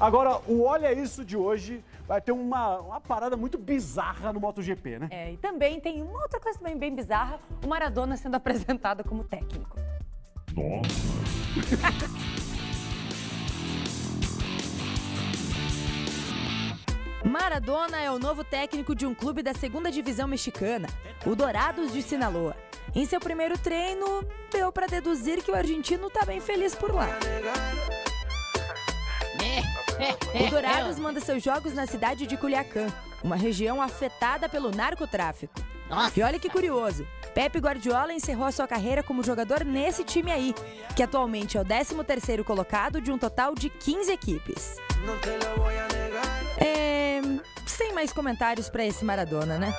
Agora, o Olha Isso de hoje vai ter uma, uma parada muito bizarra no MotoGP, né? É, e também tem uma outra coisa também bem bizarra, o Maradona sendo apresentado como técnico. Maradona é o novo técnico de um clube da segunda divisão mexicana, o Dourados de Sinaloa. Em seu primeiro treino, deu para deduzir que o argentino tá bem feliz por lá. O Dourados manda seus jogos na cidade de Culiacán, uma região afetada pelo narcotráfico. E olha que curioso, Pepe Guardiola encerrou a sua carreira como jogador nesse time aí, que atualmente é o 13º colocado de um total de 15 equipes. É... Sem mais comentários para esse Maradona, né?